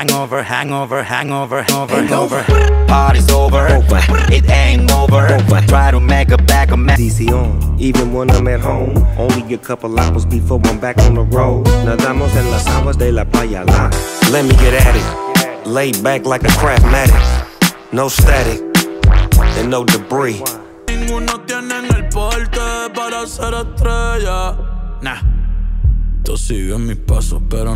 Hangover, hangover, hangover, hangover, hangover. Party's over, it ain't over. Try to make a back of mess. DC on, even when I'm at home. Only a couple hours before I'm back on the road. Nadamos en las aguas de la playa la. Let me get at it. Lay back like a craftmatic. No static and no debris. Ninguno tienen el porte para ser estrella. Nah. Tú sigues mis pasos, pero no.